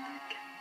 back.